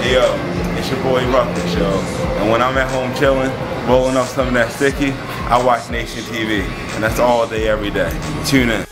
Hey, yo, it's your boy Ruckus, yo. And when I'm at home chilling, rolling up some of that sticky, I watch Nation TV. And that's all day, every day. Tune in.